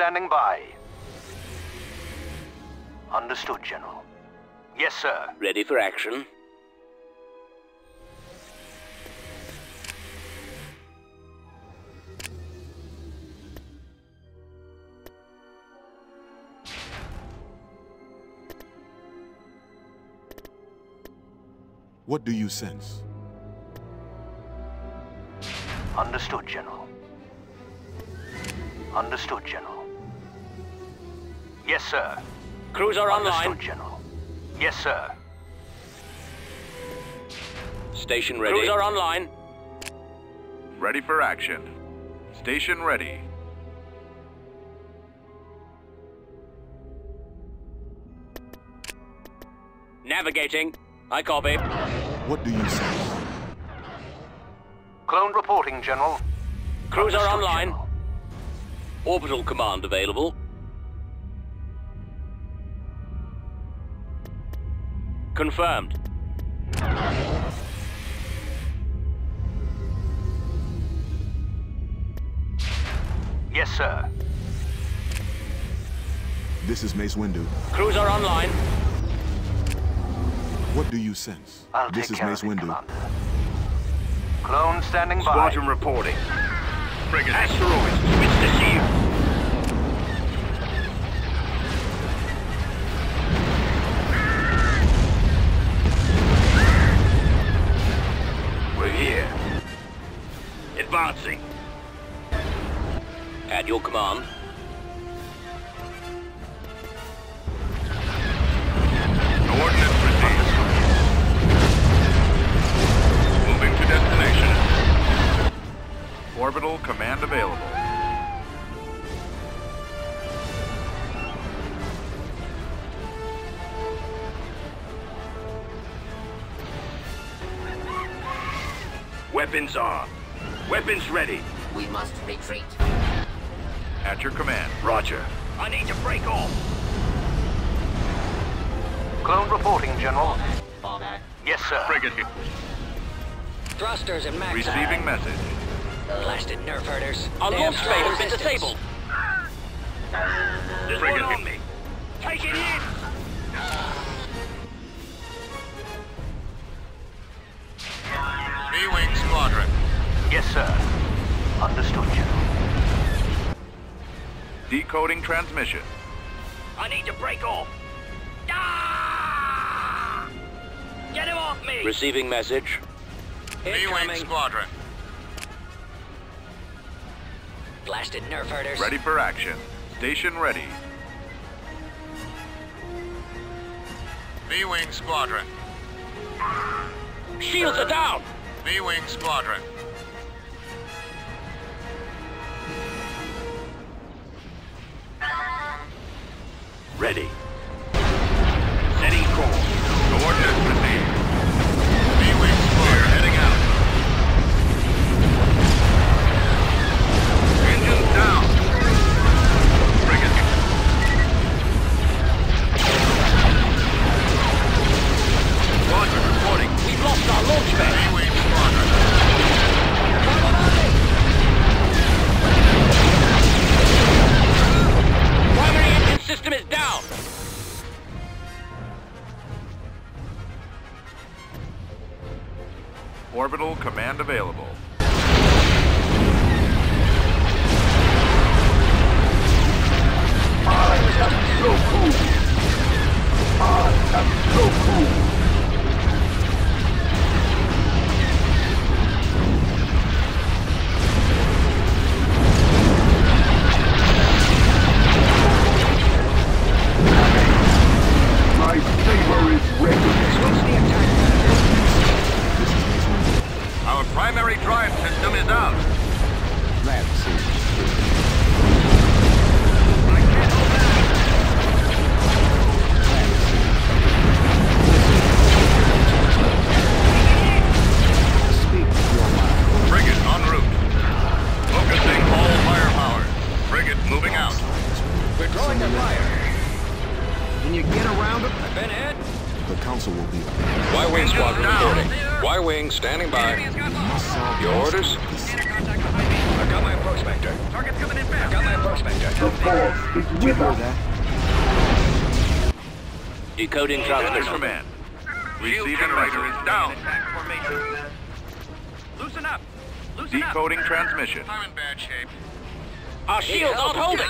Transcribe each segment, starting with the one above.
standing by. Understood, General. Yes, sir. Ready for action. What do you sense? Understood, General. Understood, General. Yes, sir. Crews Cruiser online. Understood, General. Yes, sir. Station ready. Cruiser online. Ready for action. Station ready. Navigating. I copy. What do you sense? Clone reporting, General. Cruiser Understood, online. General. Orbital command available. Confirmed. Yes, sir. This is Mace Windu. Crews are online. What do you sense? I'll this take is care Mace of Windu. Commander. Clone standing by. Squadron reporting. Frigate. Asteroids, switch to shield. Advancing. At your command. Coordinates received. Moving to destination. Orbital command available. Weapons on. Weapons ready. We must retreat. At your command. Roger. I need to break off. Clone reporting, General. Format. Yes, sir. Frigate here. Thrusters and max. Receiving message. Blasted nerf herders. Our launch bay has been disabled. There's Frigate one on me. Take it in. B-Wing Squadron. Yes, sir. Understood, General. Decoding transmission. I need to break off. Ah! Get him off me! Receiving message. B-Wing Squadron. Blasted nerf herders. Ready for action. Station ready. B-Wing Squadron. Shields are down. B-Wing Squadron. Ready. Reporting. Y-Wing standing by. must solve Your orders? of this. I got my approach prospector. Target's coming in I fast. got my prospector. The force is with Hear us. that? Decoding Under transmission. command. Receiving generator is down. Loosen up. Loosen Decoding transmission. I'm in bad shape. Our shields aren't holding.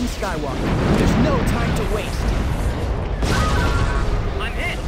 Anakin Skywalker. There's no time to waste. I'm hit.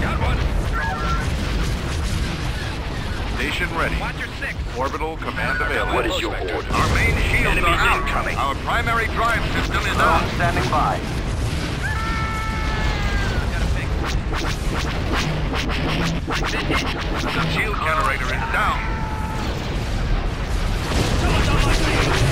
Got one. Station ready. Watch your six. Orbital command available. What is your order? Our main shields Enemies are out. incoming. Our primary drive system is Clone out. standing by. The shield generator is down. Don't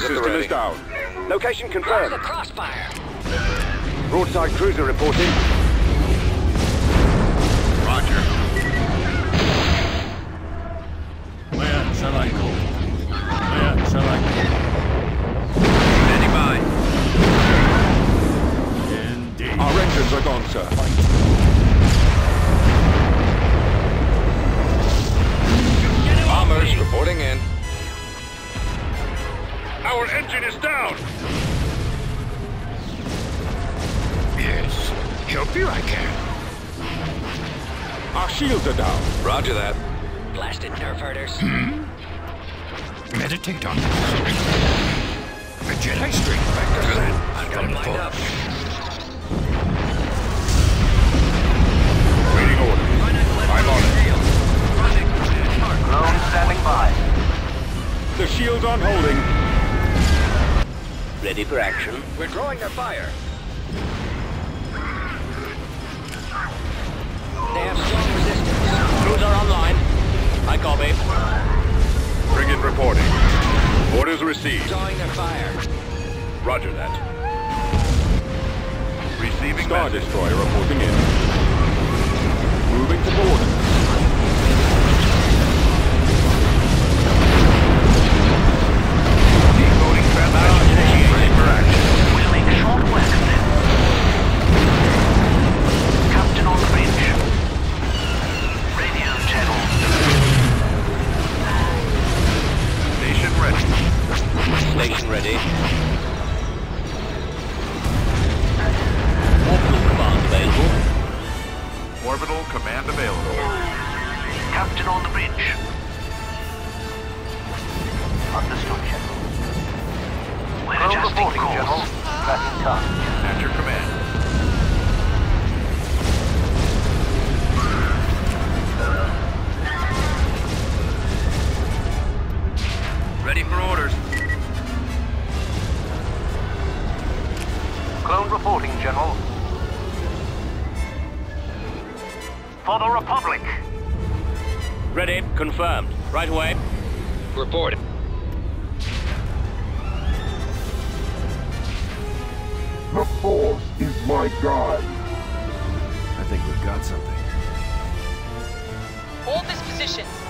primary system is down. Location Fire confirmed. the crossfire. Broadside cruiser reporting. Help you I can. Our shields are down. Roger that. Blasted nerf herders. Hmm? Meditate on this. A Jedi streak. I've got it lined up. Waiting orders. I'm on it. Clone standing by. The shields on holding. Ready for action. We're drawing their fire. They have strong resistance. Cruiser online. I copy. Frigate reporting. Orders received. Drawing their fire. Roger that. Receiving Star message. Destroyer reporting in. Command available. Captain on the bridge. Understood, General. We're adjusting course. General. Tracking target. At your command. Ready for orders. Clone reporting, General. For the Republic. Ready. Confirmed. Right away. Reporting. The force is my guide. I think we've got something. Hold this position.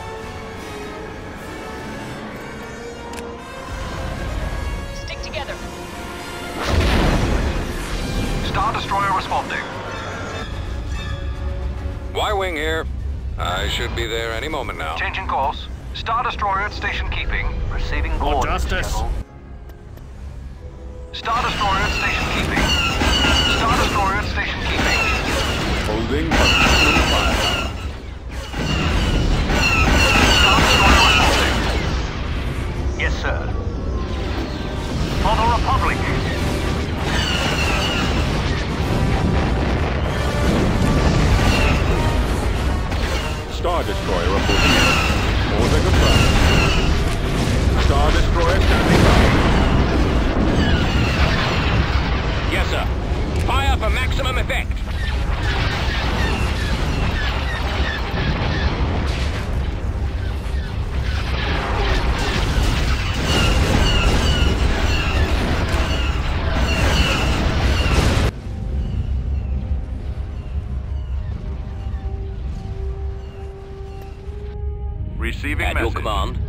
Wing here. I should be there any moment now. Changing course. Star Destroyer at station keeping. Receiving For orders, justice. General. Star Destroyer at station keeping. Star Destroyer at station keeping. Holding for maximum. Star Destroyer reporting. Yes, sir. For the Republic. Star Destroyer reporting in. Order confirmed. Star Destroyer standing by. Yes, sir. Fire for maximum effect. Receiving At your command.